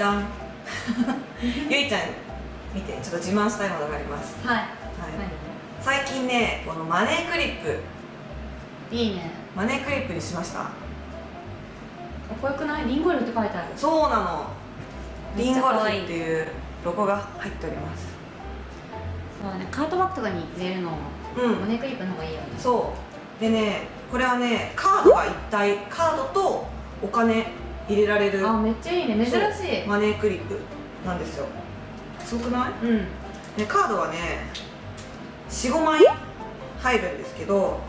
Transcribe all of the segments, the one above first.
じゃん。ゆいちゃん見てちょっと自慢したいものがあります、はい。はい、最近ねこのマネークリップ。何いいね。マネークリップにしました。かっこよくない？リンゴルって書いてある。そうなの。めリンゴルフっていうロゴが入っております。そうだね。カートバッグとかに入れるのうん。マネークリップの方がいいよね。そう。でねこれはねカードが一体カードとお金入れられる。あめっちゃいいね。珍しい。マネークリップなんですよ。すごくない？うん。でカードはね45枚入るんですけど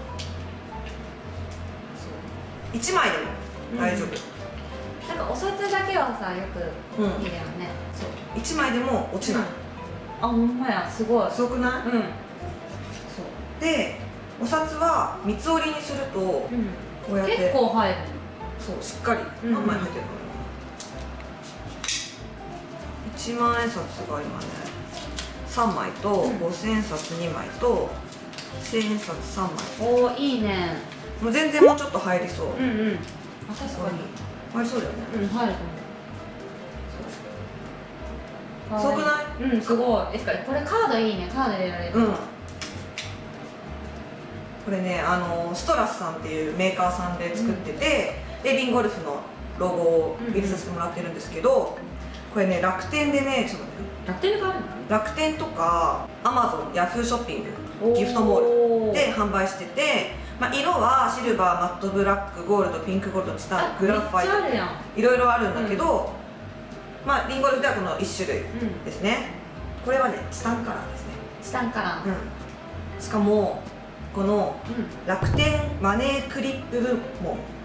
そう。1枚でも大丈夫、なんかお札だけはさよくうん。いいだよね。そう。1枚でも落ちない、あほんまや。すごい。すごくない、うん。そう。でお札は三つ折りにするとこうやって。結構入るそうしっかり。うん何枚入ってるの1万円札が今ね3枚とうん。五千札2枚と千円札3枚。おおいいね。もう全然もうちょっと入りそう、うんうん。あ確かに。入りそうだよね。うん入ると思う。すごくない？うんすごい。えしかこれカードいいね。カード入れられる。うん。これねあのストラスさんっていうメーカーさんで作ってて、でリンゴルフのロゴを入れさせてもらってるんですけど、これね楽天でねちょっと待って楽天で買えるの？楽天とかアマゾンヤフー。ショッピングギフトモールルで販売してて、まあ、色はシルバーマットブラックゴールドピンクゴールドチタングラファイトいろいろあるん。だけど、まあリンゴルフではこの1種類うん。ですね。これはねチタンカラーですね。チタンからうん。しかもこのう楽天マネークリップ部門。んうんうん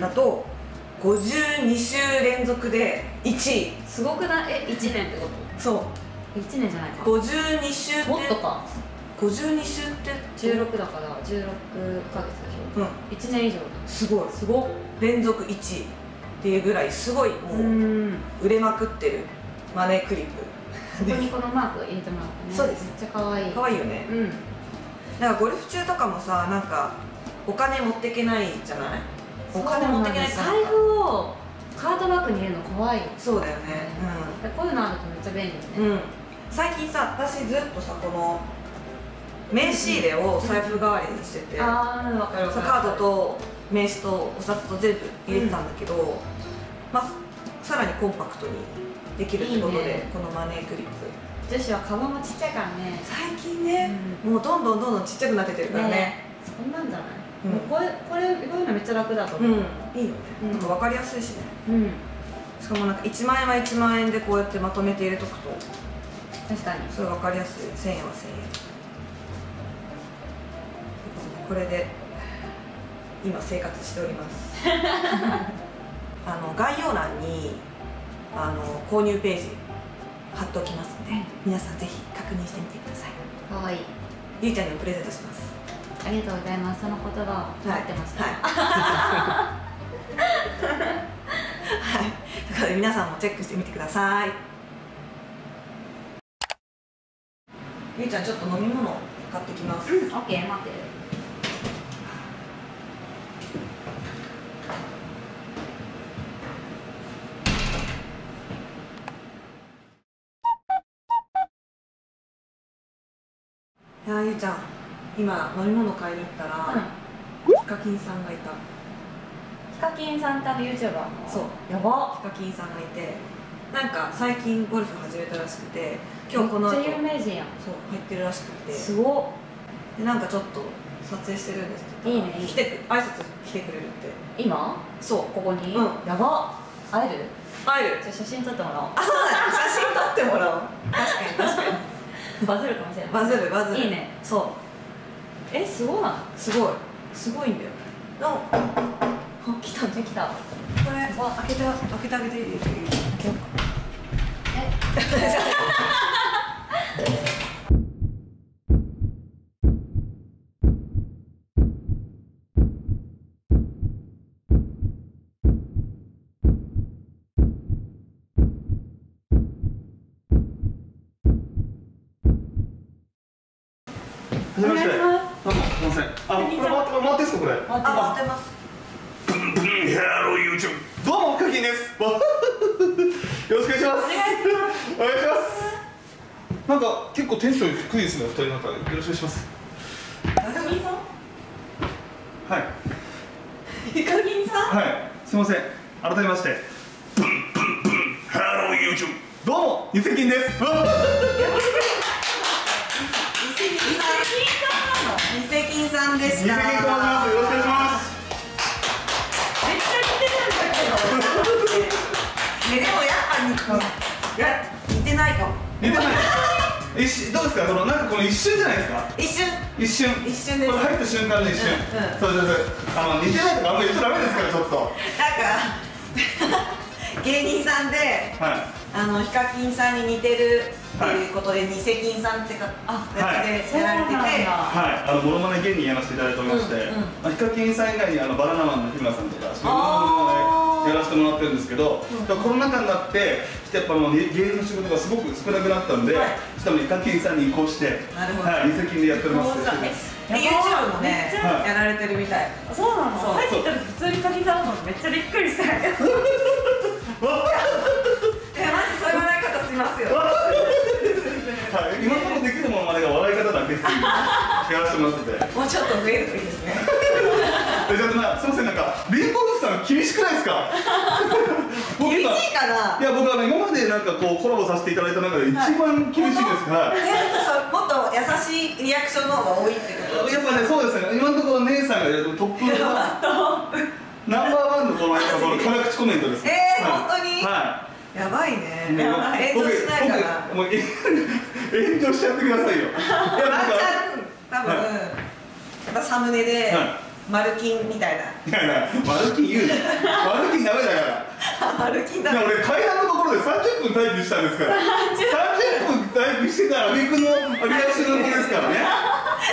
だと52週連続で1位すごくない？え1年ってこそう。と1年じゃないか。52週って。もっとか。52週って。16だから16ヶ月でしうん。ょ1年以上だ。すごい。すごっ。連続1位っていうぐらいすごいもうん。売れまくってる。マネークリップ。ここにこのマーク入れてもらってね。そうです。めっちゃ可愛い。可愛いよね。うん。なんかゴルフ中とかもさなんかお金持ってけないじゃない？お金持ってけない財布をカートバッグに入れるの怖いよそうだよね。でこういうのあるとめっちゃ便利よね。うん、うん、最近さ私ずっとさこの名刺入れを財布代わりにしてて、ああ分かる分かるそうカードと名刺とお札と全部入れてたんだけど、まあ、さらにコンパクトにできるってことでね。このマネークリップ。女子はカバンもちっちゃいからね。最近ね、もうどんどんどんどんちっちゃくなってってるからね。ねそんなんじゃない、うん。もうこれこれこういうのめっちゃ楽だとう。ん。思ういいよね、うん。なんか分かりやすいしね。うん、しかもなんか1万円は1万円でこうやってまとめて入れとくと。確かに。すごい分かりやすい。1000円は1000円。これで今生活しております。あの概要欄にあの購入ページ貼っておきますので、皆さんぜひ確認してみてください。可愛い。ゆいちゃんにもプレゼントしますありがとうございます。その言葉を待ってました、はい、はい、だから皆さんもチェックしてみてください。ゆいちゃんちょっと飲み物買ってきます、オッケー待ってる。いやーゆいちゃん今飲み物買いに行ったら、うん。ヒカキンさんがいた。ヒカキンさんってあの YouTuber のそう。やば。ヒカキンさんがいてなんか最近ゴルフ始めたらしくて今日この後めっちゃ有名人やん。そう入ってるらしくて。すごっ。でなんかちょっと撮影してるんですって。言ったらいいね。来てく挨拶来てくれるって。今？そう。ここに、うん。やば。会える？会える。じゃあ写真撮ってもらおう。あそうだね写真撮ってもらおう。確かに確かに。バズるかもしれない。バズるバズる。いいね。そうえすごい。なすごい。すごいんだよ。のあ来た。できた。これ。開けて開けてあげていい？いいえ？はじめまして。お願い。しますあ、すみません。あ、これ回って、回ってんすか、これ？あ回ってます。 Hello YouTube。どうも、ヒカキンです。わよよろしくお願いします。お願いします。なんか結構テンション低いですね二人なんかよろしくお願いします。はい。ヒカキンさん？はい。すいません。改めまして。ブンブンブンハロー YouTube どうもニセキンですセキンさんでしたと申しますよろしくお願いしますめっちゃ似てるんだけど。ねでもやっぱ似や似てないかも。似てない。一瞬どうですか？そのなんかこの一瞬じゃないですか？一瞬。一瞬。一瞬です。これ入った瞬間の一瞬、うんうん。そうそうそう。あの似てないとかあんまり言っちゃダメですからちょっと。なんか 芸人さんではいあのヒカキンさんに似てるっていうことで、ニセキンさんってかあやつでやられてて、そうなんだはい、あのモノマネ芸人やらせていただいておりまして、うんうん。まあ、ヒカキンさん以外にあのバナナマンの日村さんとかそういうあーモノマネやらせてもらってるんですけど、うんだからコロナ禍になってやっぱもう芸人の仕事がすごく少なくなったんで、はい。しかもヒカキンさんに移行してなるほど。はい、二石でやっております。YouTube もねはいやられてるみたい。そうなの？そう。入ってきた時普通にヒカキンさんだと思ってめっちゃびっくりした。よ えマジそういう笑い方しますよはい、今のところできるものまでが笑い方だけっていうやらせてもらっててもうちょっと増えるといいですね。でちょっとなすみませんなんかリンゴルフさん厳しくないですか？僕厳今しいかないや僕はね今までなんかこうコラボさせていただいた中で一番厳しいです。から、えそうもっと優しいリアクションの方が多いってこと？やっぱねそうですね。今のところ姉さんがトップ。ナンバーワンのこのやっぱこの辛口コメントですね。えーはい。本当に？はやばいねい。ね炎上しないかな僕僕もう炎上しちゃってくださいよ。いやワンちゃん多分、はい。やっぱサムネで、はマルキンみたいな。いやいやマルキン言うなマルキンダメだから。マルキンだ。いや俺階段のところで30分待機したんですから。30分。待機してたら挙句のリアクショですからね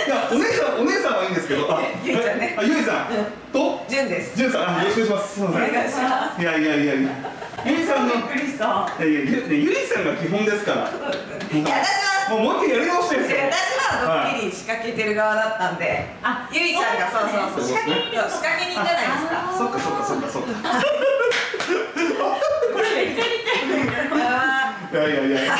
いやお姉さんお姉さんはいいんですけどあ ゆいちゃんね。あゆいさん。うん。と？ジュンです。じゅんさん。あよろしくお願いします。お願いしまいやいやいやいや。ゆいさんのびっくりした。いやいやゆ,、ね、ゆいさんが基本ですから。すいや私はもうもう一回やり直してるんですよ。私はドッキリ仕掛けてる側だったんで、あゆいちゃんがそうそうそう。仕掛け人じゃないですか？そっかそっかそっかそっか。これめっちゃ似てる。あ いやいやいや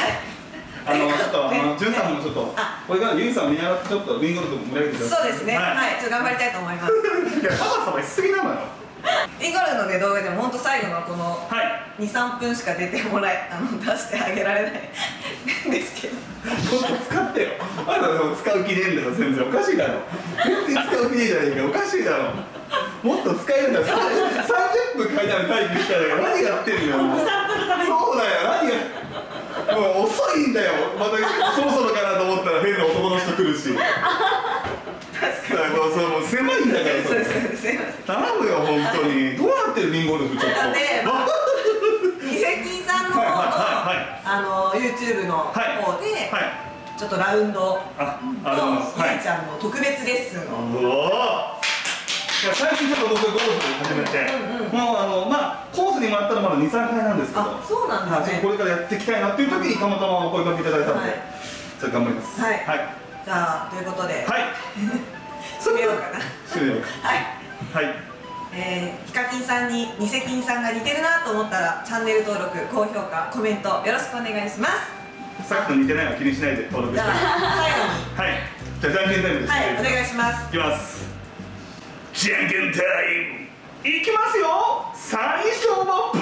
あのちょっとあのねじゅんさんもちょっとあ。これからゆいさんを見習ってちょっとリンゴルフ盛り上げてください。そうですね。はい、ちょっと頑張りたいと思います。いやサバサバしすぎなのよ。インゴルのね動画でも本当最後のこのはい。23分しか出てもらえあの出してあげられないんですけど。もっと使ってよ。あなた使う気ねえんだよ全然。おかしいだろ。全然使う気ねえじゃねえか。おかしいだろ。もっと使えるんだよ。30分階段待機したら何やってんのよ。そうだよ。何がもう遅いんだよ。またそろそろかなと思ったら変な男の人来るし。確かに。もうそうもう狭いんだからそうですそう。ですすいません頼むよ本当に。どうなってるリンゴルフちょっとなんであニセキンさんの方の、あの YouTube の方で、はいちょっとラウンドとうございちゃんの特別レッスンを、最近ちょっと僕ゴルフ始めて、うんうんもうあのまあコースに回ったらまだ23回なんですけどあそうなんはいですねこれからやっていきたいなっていう時にたまたまお声かけいただいたので、はいちょっと頑張りますはいはい、じゃあということで、はい、締めようかな 終了はいはいえー、ヒカキンさんにニセキンさんが似てるなと思ったらチャンネル登録高評価コメントよろしくお願いします。さっきの似てないのは気にしないで登録じゃしてあ最後にはい。じゃあじゃんけんタイムですはいお願いします。いきますじゃんけんタイムいきますよ。最初は